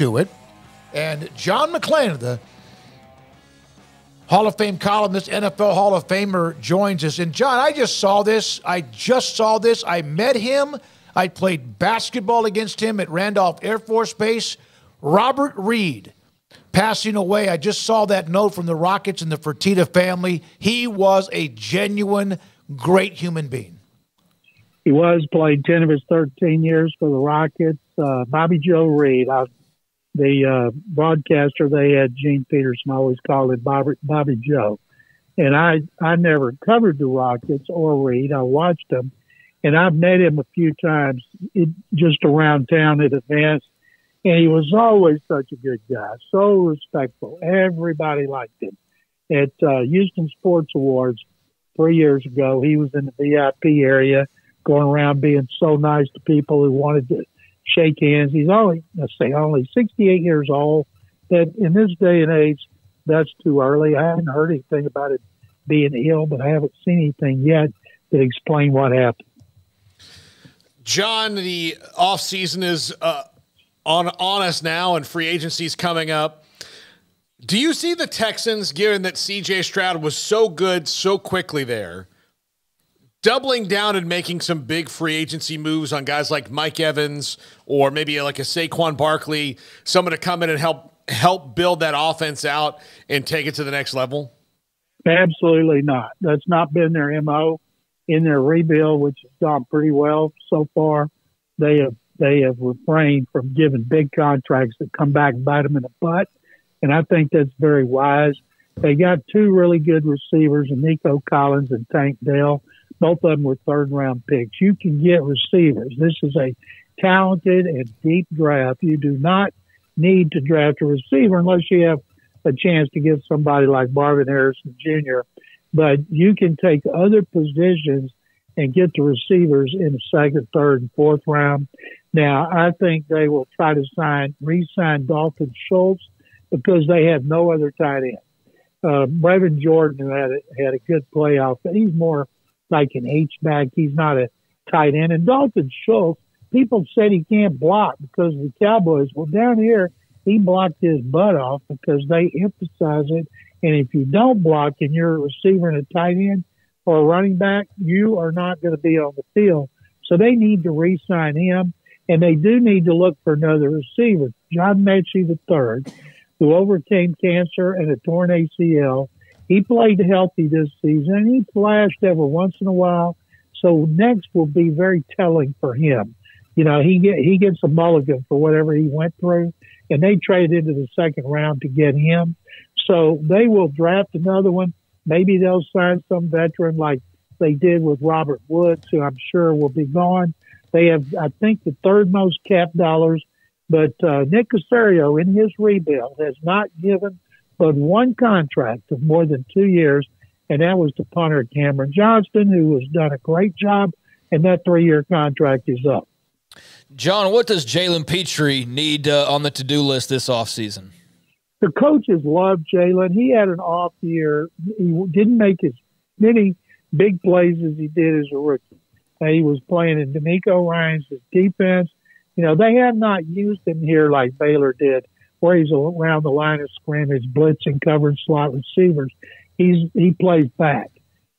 to it. And John McClain, the Hall of Fame columnist, NFL Hall of Famer, joins us. And John, I just saw this. I just saw this. I met him. I played basketball against him at Randolph Air Force Base. Robert Reid passing away. I just saw that note from the Rockets and the Fertitta family. He was a genuine, great human being. He was played 10 of his 13 years for the Rockets. Uh, Bobby Joe Reid, I, the uh, broadcaster they had, Gene Peterson, always called him Bobby, Bobby Joe. And I, I never covered the Rockets or Reid. I watched them. And I've met him a few times it, just around town at events and he was always such a good guy, so respectful. Everybody liked him. At uh, Houston Sports Awards three years ago, he was in the VIP area, going around being so nice to people who wanted to shake hands. He's only, let's say, only 68 years old. That in this day and age, that's too early. I haven't heard anything about it being ill, but I haven't seen anything yet that explain what happened. John, the off season is uh, on on us now and free agencies coming up. Do you see the Texans, given that CJ Stroud was so good so quickly there, doubling down and making some big free agency moves on guys like Mike Evans or maybe like a Saquon Barkley, someone to come in and help help build that offense out and take it to the next level? Absolutely not. That's not been their MO in their rebuild, which has gone pretty well so far. They have they have refrained from giving big contracts that come back and bite them in the butt. And I think that's very wise. They got two really good receivers, Nico Collins and Tank Dell. Both of them were third round picks. You can get receivers. This is a talented and deep draft. You do not need to draft a receiver unless you have a chance to get somebody like Marvin Harrison Jr. But you can take other positions and get the receivers in the second, third, and fourth round. Now, I think they will try to sign, re-sign Dalton Schultz because they have no other tight end. Uh, Jordan, who had a, had a good playoff, but he's more like an H back. He's not a tight end. And Dalton Schultz, people said he can't block because of the Cowboys. Well, down here, he blocked his butt off because they emphasize it. And if you don't block and you're a receiver and a tight end or a running back, you are not going to be on the field. So they need to re-sign him. And they do need to look for another receiver. John Metchie III, who overcame cancer and a torn ACL, he played healthy this season and he flashed every once in a while. So next will be very telling for him. You know, he get he gets a mulligan for whatever he went through, and they traded into the second round to get him. So they will draft another one. Maybe they'll sign some veteran like they did with Robert Woods, who I'm sure will be gone. They have, I think, the third most cap dollars. But uh, Nick Caserio, in his rebuild, has not given but one contract of more than two years, and that was to punter Cameron Johnston, who has done a great job, and that three-year contract is up. John, what does Jalen Pitre need uh, on the to-do list this offseason? The coaches love Jalen. He had an off year. He didn't make as many big plays as he did as a rookie. He was playing in DeMeco Ryans' defense. You know, they have not used him here like Baylor did, he's around the line of scrimmage, blitzing, covering slot receivers. He's he plays back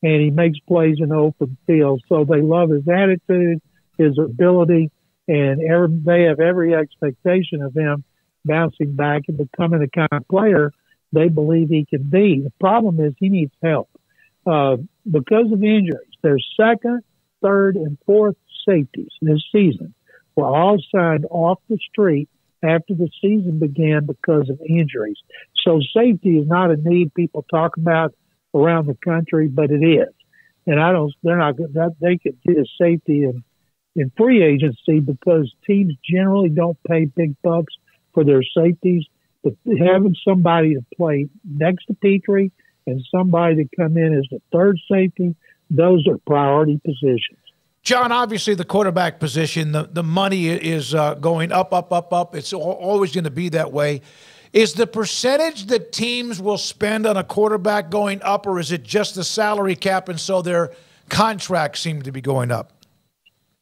and he makes plays in open field. So they love his attitude, his ability, and every, they have every expectation of him bouncing back and becoming the kind of player they believe he can be. The problem is he needs help uh, because of injuries. They're second third, and fourth safeties this season were all signed off the street after the season began because of injuries. So safety is not a need people talk about around the country, but it is. And I don't, they're not, they could get a safety in, in free agency because teams generally don't pay big bucks for their safeties. But having somebody to play next to Pitre and somebody to come in as the third safety those are priority positions. John, obviously the quarterback position, the, the money is uh, going up, up, up, up. It's always going to be that way. Is the percentage that teams will spend on a quarterback going up, or is it just the salary cap and so their contracts seem to be going up?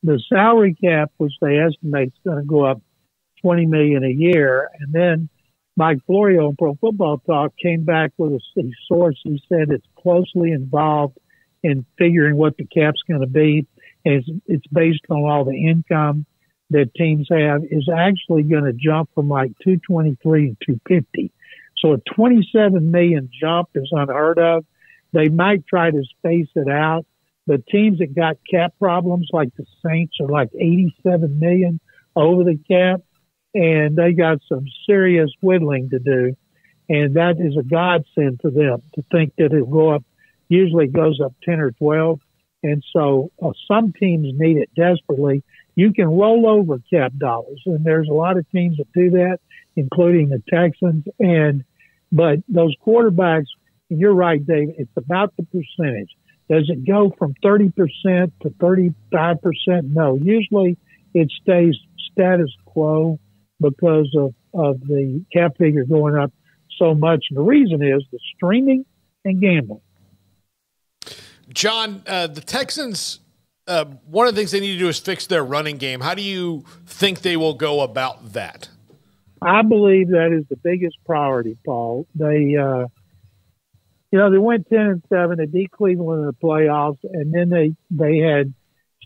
The salary cap, which they estimate is going to go up twenty million a year. And then Mike Florio on Pro Football Talk came back with a, a source. who said it's closely involved in figuring what the cap's going to be. And it's, based on all the income that teams have is actually going to jump from like 223 to 250. So a 27 million jump is unheard of. They might try to space it out, but teams that got cap problems like the Saints are like 87 million over the cap and they got some serious whittling to do. And that is a godsend for them to think that it will go up, usually goes up 10 or 12. And so uh, some teams need it desperately. You can roll over cap dollars, and there's a lot of teams that do that, including the Texans. And but those quarterbacks, you're right, Dave. It's about the percentage. Does it go from 30% to 35%? No. Usually it stays status quo because of, of the cap figure going up so much. And the reason is the streaming and gambling. John, uh, the Texans, uh, one of the things they need to do is fix their running game. How do you think they will go about that? I believe that is the biggest priority, Paul. They, uh, you know, they went ten and seven. They beat Cleveland in the playoffs, and then they they had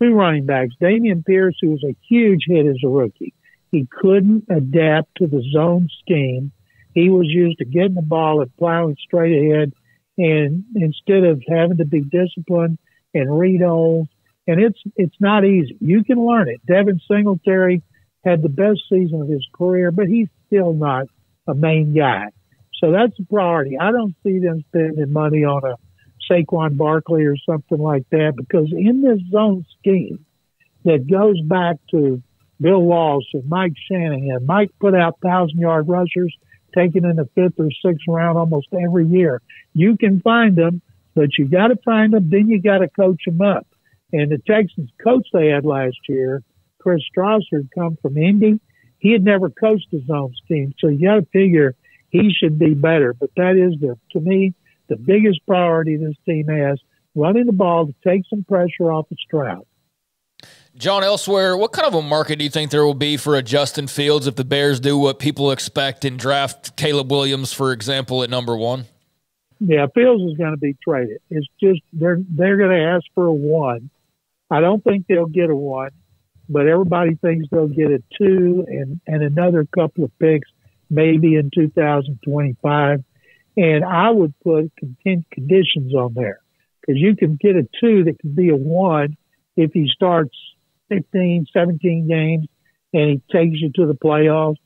two running backs. Dameon Pierce, who was a huge hit as a rookie, he couldn't adapt to the zone scheme. He was used to getting the ball and plowing straight ahead, and instead of having to be disciplined and read holes, and it's it's not easy. You can learn it. Devin Singletary had the best season of his career, but he's still not a main guy. So that's a priority. I don't see them spending money on a Saquon Barkley or something like that because in this zone scheme that goes back to Bill Walsh and Mike Shanahan, Mike put out thousand yard rushers taken in the fifth or sixth round almost every year. You can find them, but you got to find them. Then you got to coach them up. And the Texans coach they had last year Chris Strausser had come from Indy. He had never coached his own team, so you got to figure he should be better. But that is the to me the biggest priority this team has: running the ball to take some pressure off of Stroud. John, elsewhere, what kind of a market do you think there will be for a Justin Fields if the Bears do what people expect and draft Caleb Williams, for example, at number one? Yeah, Fields is going to be traded. It's just they're they're going to ask for a one. I don't think they'll get a one but everybody thinks they'll get a two and, and another couple of picks maybe in 2025. And I would put conditions on there because you can get a two that can be a one if he starts 15, 17 games and he takes you to the playoffs.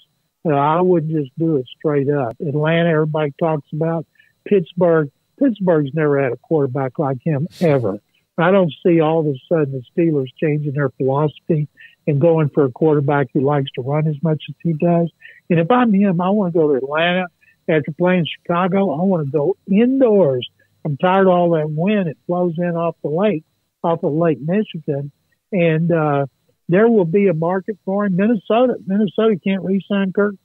Uh, I wouldn't just do it straight up. Atlanta, everybody talks about Pittsburgh. Pittsburgh's never had a quarterback like him ever. I don't see all of a sudden the Steelers changing their philosophy and going for a quarterback who likes to run as much as he does. And if I'm him, I want to go to Atlanta after playing Chicago. I want to go indoors. I'm tired of all that wind. It flows in off the lake, off of Lake Michigan. And, uh, there will be a market for him. Minnesota, Minnesota can't re-sign Kirk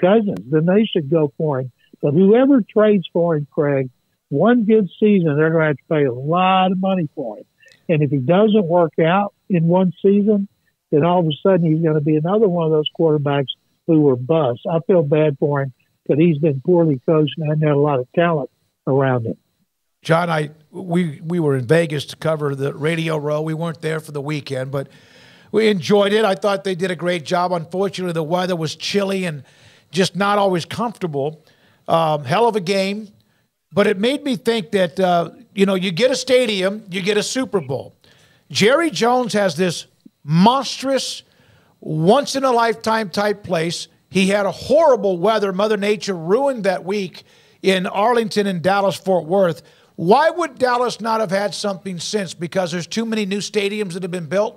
Cousins. Then they should go for him. But whoever trades for him, Craig, one good season, they're going to have to pay a lot of money for him. And if he doesn't work out in one season, then all of a sudden he's going to be another one of those quarterbacks who were bust. I feel bad for him, but he's been poorly coached and hasn't had a lot of talent around him. John, I we we were in Vegas to cover the Radio Row. We weren't there for the weekend, but we enjoyed it. I thought they did a great job. Unfortunately, the weather was chilly and just not always comfortable. Um, hell of a game. But it made me think that, uh, you know, you get a stadium, you get a Super Bowl. Jerry Jones has this monstrous, once in a lifetime type place. He had a horrible weather. Mother Nature ruined that week in Arlington and Dallas Fort Worth. Why would Dallas not have had something since? Because there's too many new stadiums that have been built?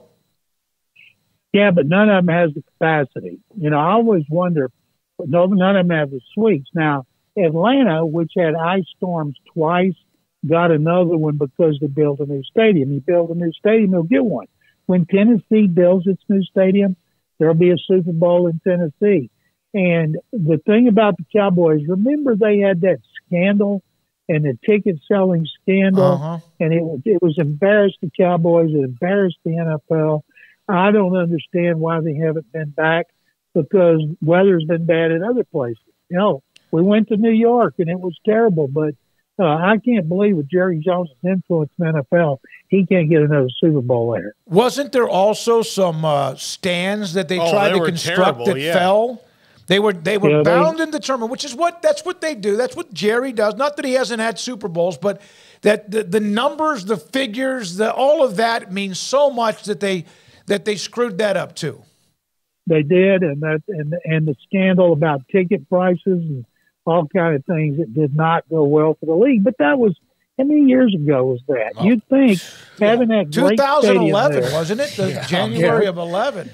Yeah, but none of them has the capacity. You know, I always wonder, no, none of them have the suites. Now, Atlanta, which had ice storms twice, got another one because they built a new stadium. You build a new stadium, you'll get one. When Tennessee builds its new stadium, there'll be a Super Bowl in Tennessee. And the thing about the Cowboys, remember they had that scandal and the ticket selling scandal, uh-huh. and it it was embarrassed the Cowboys, it embarrassed the NFL. I don't understand why they haven't been back. because weather's been bad in other places. You know, we went to New York and it was terrible, but uh, I can't believe with Jerry Jones' influence in the NFL, he can't get another Super Bowl there. Wasn't there also some uh, stands that they Oh, tried they to construct terrible, that yeah. fell? They were they were Yeah, they- bound and determined, which is what that's what they do. That's what Jerry does. Not that he hasn't had Super Bowls, but that the, the numbers, the figures, the all of that means so much that they that they screwed that up too. They did, and that and and the scandal about ticket prices and all kind of things that did not go well for the league. But that was how many years ago was that? You'd think having that great stadium 2011, there, wasn't it? The January of 11.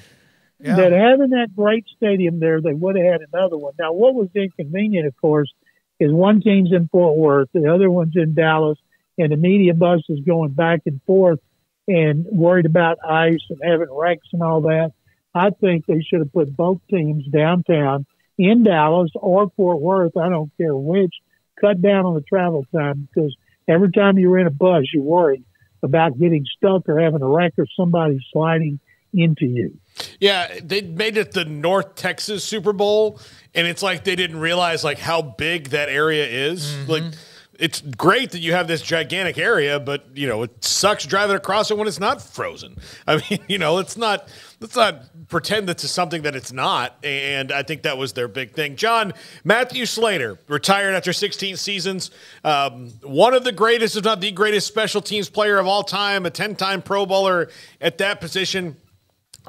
Yeah. that having that great stadium there, they would have had another one. Now, what was inconvenient, of course, is one team's in Fort Worth, the other one's in Dallas, and the media bus is going back and forth and worried about ice and having wrecks and all that. I think they should have put both teams downtown in Dallas or Fort Worth. I don't care which. Cut down on the travel time because every time you're in a bus, you're worried about getting stuck or having a wreck or somebody sliding into you. Yeah, they made it the North Texas Super Bowl, and it's like they didn't realize like how big that area is. Mm-hmm. Like, it's great that you have this gigantic area, but you know it sucks driving across it when it's not frozen. I mean, you know, it's not. Let's not pretend that it's something that it's not. And I think that was their big thing. John Matthew Slater retired after 16 seasons. Um, one of the greatest, if not the greatest, special teams player of all time. A 10-time Pro Bowler at that position.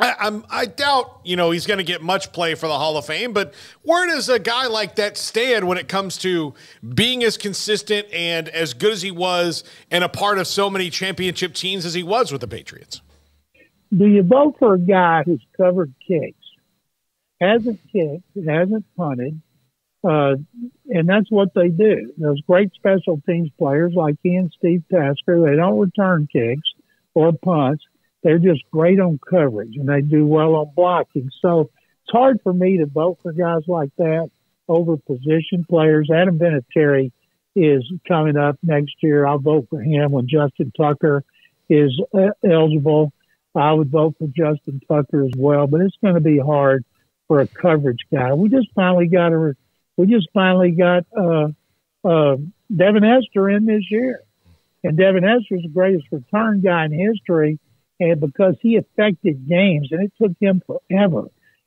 I, I'm, I doubt, you know, he's going to get much play for the Hall of Fame, but where does a guy like that stand when it comes to being as consistent and as good as he was and a part of so many championship teams as he was with the Patriots? do you vote for a guy who's covered kicks, hasn't kicked, hasn't punted, uh, and that's what they do. Those great special teams players like he and Steve Tasker, they don't return kicks or punts. They're just great on coverage and they do well on blocking. So it's hard for me to vote for guys like that over position players. Adam Vinatieri is coming up next year. I'll vote for him when Justin Tucker is uh, eligible. I would vote for Justin Tucker as well, but it's going to be hard for a coverage guy. We just finally got a, we just finally got uh, uh, Devin Hester in this year, and Devin Hester is the greatest return guy in history, and because he affected games, and it took him forever.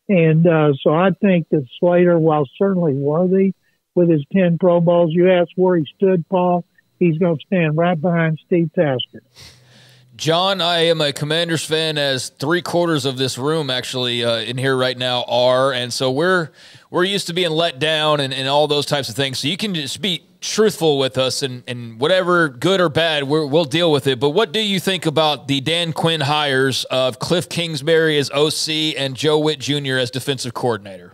And uh, so I think that Slater, while certainly worthy with his ten Pro Bowls, you ask where he stood, Paul. He's going to stand right behind Steve Tasker. John, I am a Commanders fan, as three quarters of this room actually uh, in here right now are, and so we're we're used to being let down and, and all those types of things. So you can just be truthful with us, and, and whatever good or bad, we're, we'll deal with it. But what do you think about the Dan Quinn hires of Cliff Kingsbury as OC and Joe Whitt Jr. as defensive coordinator?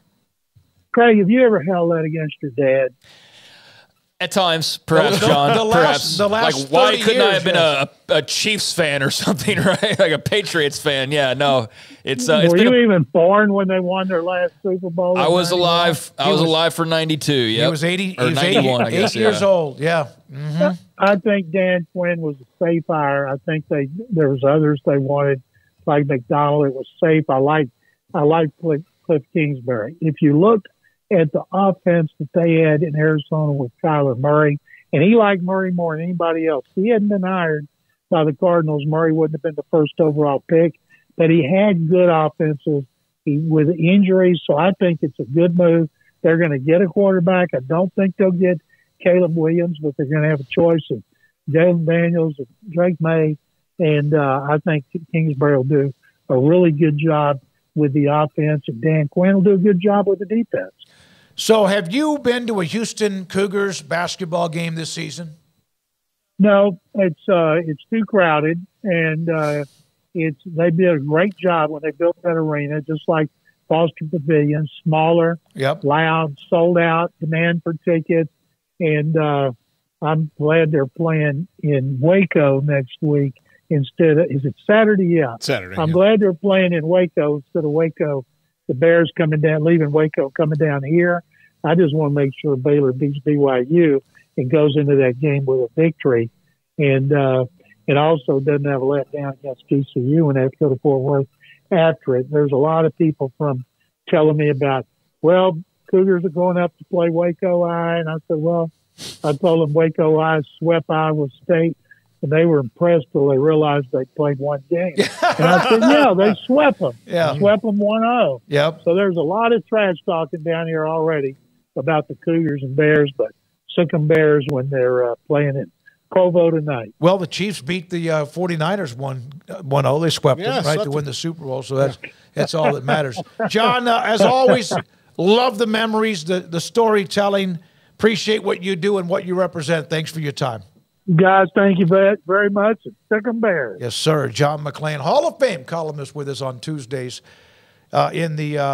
Craig, have you ever held that against your dad? At times, perhaps, The- John. the last- perhaps. the last like, why couldn't I have been yes. a, a Chiefs fan or something, right? like a Patriots fan? Yeah, no. It's uh, it's Were been. you a- even born when they won their last Super Bowl? I was 91? alive. I was, was- alive for '92. Yeah, He was 80, he or was 80 '91. I guess. eight years old. Yeah. hmm I think Dan Quinn was a safe hire. I think they there was others they wanted, like Macdonald. It was safe. I like I like Cliff, Cliff Kingsbury. If you look at the offense that they had in Arizona with Kyler Murray, and he liked Murray more than anybody else. He hadn't been hired by the Cardinals, Murray wouldn't have been the first overall pick. But he had good offenses with injuries, so I think it's a good move. They're going to get a quarterback. I don't think they'll get Caleb Williams, but they're going to have a choice of Jalen Daniels and Drake Maye. And uh, I think Kingsbury will do a really good job with the offense, and Dan Quinn will do a good job with the defense. So, have you been to a Houston Cougars basketball game this season? No, it's uh, it's too crowded, and uh, it's they did a great job when they built that arena, just like Foster Pavilion, smaller, Yep. loud, sold out, demand for tickets, and uh, I'm glad they're playing in Waco next week instead of is it Saturday? Yeah, Saturday. I'm yeah. glad they're playing in Waco instead of Waco. The Bears coming down, leaving Waco, coming down here. I just want to make sure Baylor beats BYU and goes into that game with a victory, and uh, it also doesn't have a letdown against TCU and have to go to Fort Worth after it. There's a lot of people from telling me about, well, Cougars are going up to play Waco I. And I said, well, I told them Waco High swept Iowa State. And they were impressed till they realized they played one game. and I said, yeah, they swept them. Yeah. Swept them 1 0. Yep. So there's a lot of trash talking down here already about the Cougars and Bears, but sick 'em Bears when they're uh, playing in Provo tonight. Well, the Chiefs beat the uh, 49ers 1 1 0. They swept Yeah, them, right, to them. win the Super Bowl. So that's, that's all that matters. John, uh, as always, love the memories, the, the storytelling. Appreciate what you do and what you represent. Thanks for your time. Guys, thank you very, much. Sick 'em Bears. Yes, sir. John McClain, Hall of Fame columnist with us on Tuesdays uh, in the. Uh,